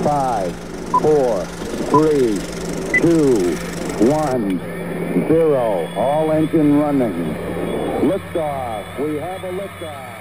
five, four, three, two, one, zero. All engine running. Liftoff. We have a liftoff.